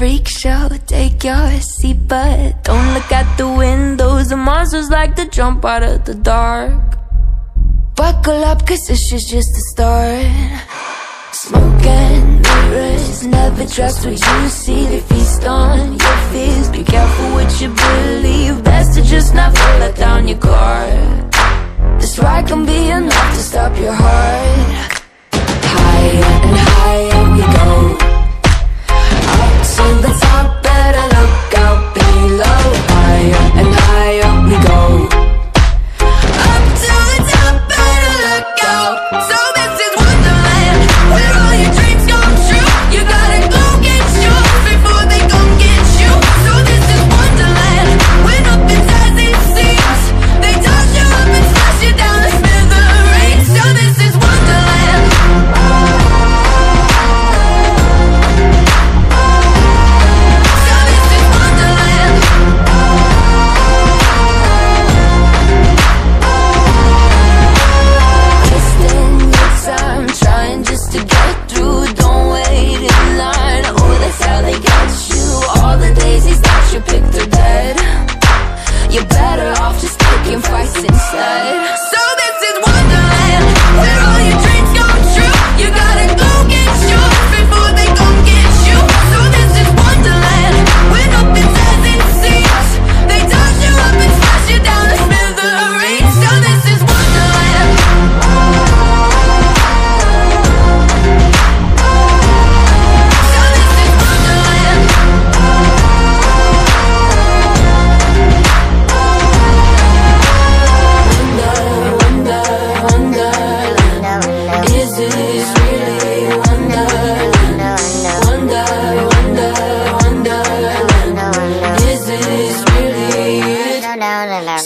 freak show. Take your seat, but don't look at the windows. The monsters like to jump out of the dark. Buckle up, cause this is just the start. Smoking mirrors, never trust what you see. They feast on your fears. Be careful what you believe. Best to just not let down your guard. This ride can be enough to stop your heart.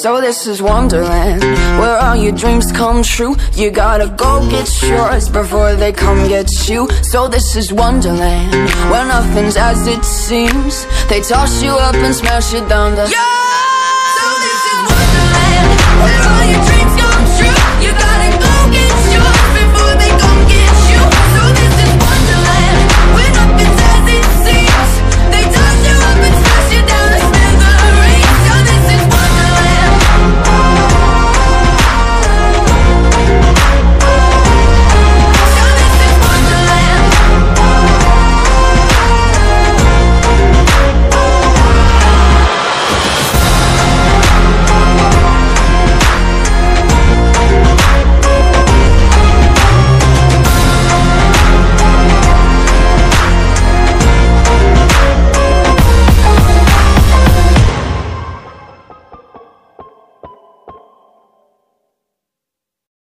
So this is Wonderland, where all your dreams come true. You gotta go get yours before they come get you. So this is Wonderland, where nothing's as it seems. They toss you up and smash you down to. Yeah!